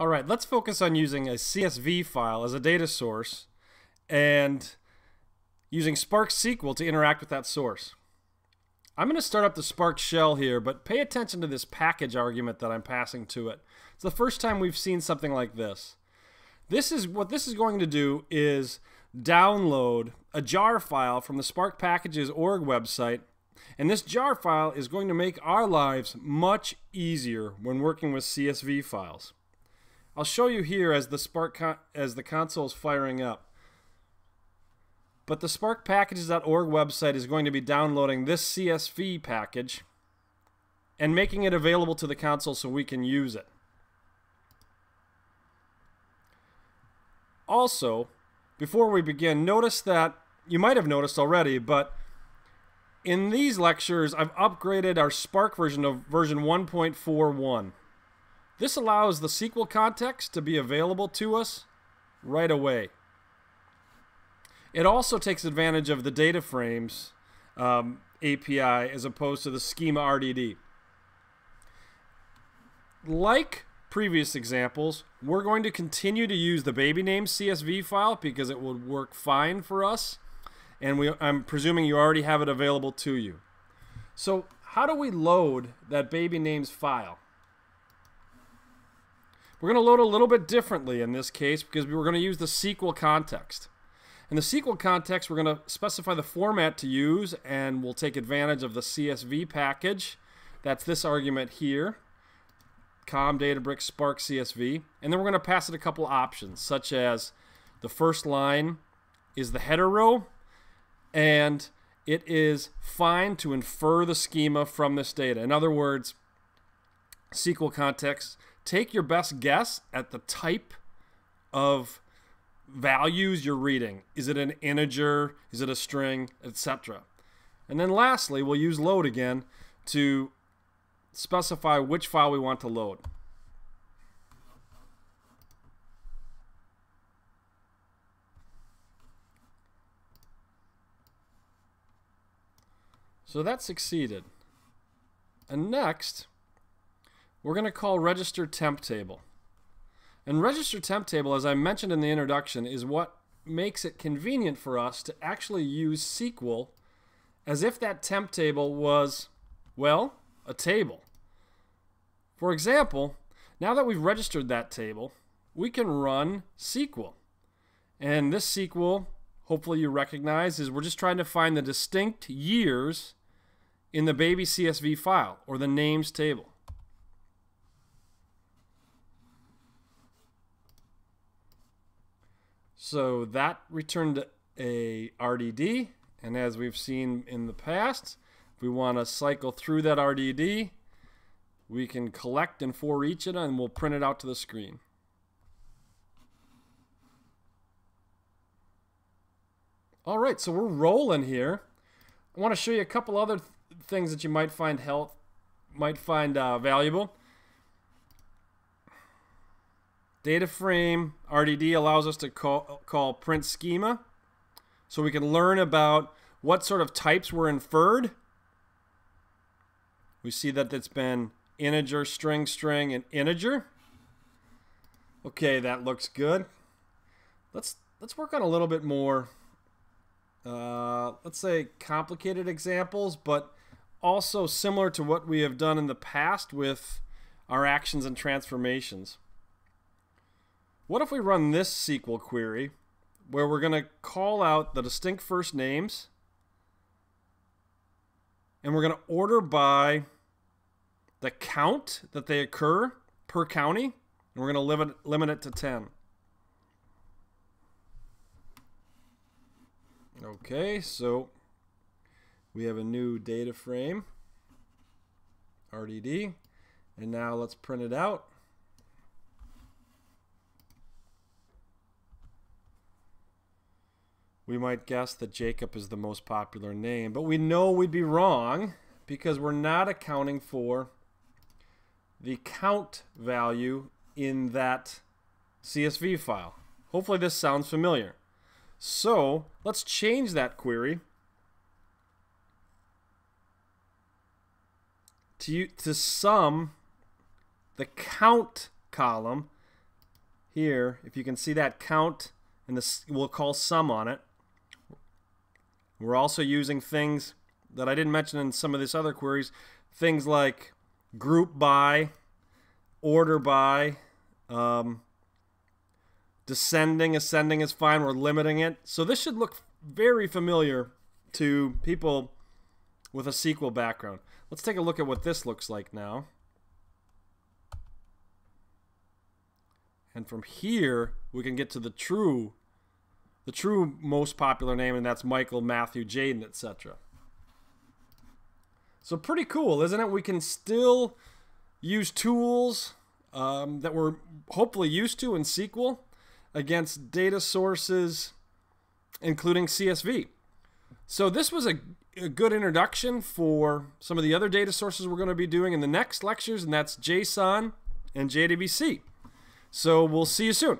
All right, let's focus on using a CSV file as a data source and using Spark SQL to interact with that source. I'm going to start up the Spark shell here, but pay attention to this package argument that I'm passing to it. It's the first time we've seen something like this. This is what this is going to do is download a jar file from the Spark Packages org website and this jar file is going to make our lives much easier when working with CSV files. I'll show you here as the Spark as the console is firing up. But the sparkpackages.org website is going to be downloading this CSV package and making it available to the console so we can use it. Also, before we begin, notice that you might have noticed already, but in these lectures, I've upgraded our Spark version of version 1.41. This allows the SQL context to be available to us right away. It also takes advantage of the data frames um, API as opposed to the schema RDD. Like previous examples, we're going to continue to use the baby name CSV file because it will work fine for us. And we, I'm presuming you already have it available to you. So how do we load that baby names file? We're going to load a little bit differently in this case because we're going to use the SQL context. In the SQL context, we're going to specify the format to use and we'll take advantage of the CSV package. That's this argument here, com databricks spark CSV. And then we're going to pass it a couple options, such as the first line is the header row, and it is fine to infer the schema from this data. In other words, SQL context take your best guess at the type of values you're reading. Is it an integer? Is it a string? Etc. And then lastly, we'll use load again to specify which file we want to load. So that succeeded. And next, we're going to call register temp table. And register temp table, as I mentioned in the introduction, is what makes it convenient for us to actually use SQL as if that temp table was, well, a table. For example, now that we've registered that table, we can run SQL. And this SQL, hopefully you recognize, is we're just trying to find the distinct years in the baby CSV file or the names table. So that returned a RDD, and as we've seen in the past, if we want to cycle through that RDD, we can collect and for each it and we'll print it out to the screen. All right, so we're rolling here. I want to show you a couple other th things that you might find health might find uh, valuable. Data frame RDD allows us to call, call print schema. So we can learn about what sort of types were inferred. We see that it's been integer, string, string, and integer. Okay, that looks good. Let's let's work on a little bit more, uh, let's say complicated examples, but also similar to what we have done in the past with our actions and transformations. What if we run this SQL query where we're going to call out the distinct first names and we're going to order by the count that they occur per county and we're going to limit, limit it to 10. Okay, so we have a new data frame, RDD, and now let's print it out. We might guess that Jacob is the most popular name, but we know we'd be wrong because we're not accounting for the count value in that CSV file. Hopefully this sounds familiar. So let's change that query to, to sum the count column here, if you can see that count, and this we'll call sum on it. We're also using things that I didn't mention in some of these other queries, things like group by, order by, um, descending, ascending is fine. We're limiting it. So this should look very familiar to people with a SQL background. Let's take a look at what this looks like now. And from here, we can get to the true, the true most popular name, and that's Michael, Matthew, Jaden, etc. So pretty cool, isn't it? We can still use tools um, that we're hopefully used to in SQL against data sources, including CSV. So this was a, a, good introduction for some of the other data sources we're going to be doing in the next lectures, and that's JSON and JDBC. So we'll see you soon.